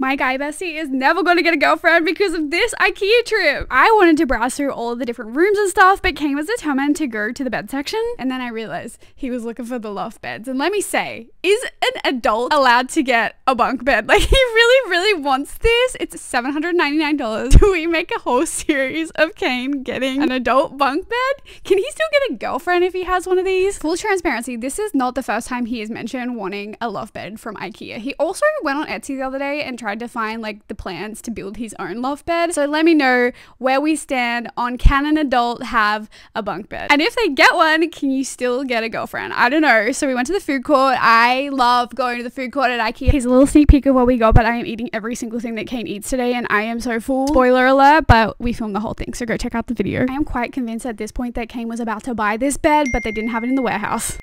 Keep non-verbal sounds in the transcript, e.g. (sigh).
My guy bestie is never going to get a girlfriend because of this IKEA trip. I wanted to browse through all the different rooms and stuff, but Kane was determined to go to the bed section. And then I realized he was looking for the loft beds. And let me say, is an adult allowed to get a bunk bed? (laughs) Like, he really, really wants this. It's $799. (laughs) Do we make a whole series of Kane getting an adult bunk bed? Can he still get a girlfriend if he has one of these? Full transparency, this is not the first time he has mentioned wanting a loft bed from IKEA. He also went on Etsy the other day and tried to find like the plans to build his own loft bed. So let me know where we stand on can an adult have a bunk bed? And if they get one, can you still get a girlfriend? I don't know. So we went to the food court. I love going to the food court at IKEA. Here's a little sneak peek of what we got, but I am eating every single thing that Kane eats today and I am so full. Spoiler alert, but we filmed the whole thing. So go check out the video. I am quite convinced at this point that Kane was about to buy this bed, but they didn't have it in the warehouse.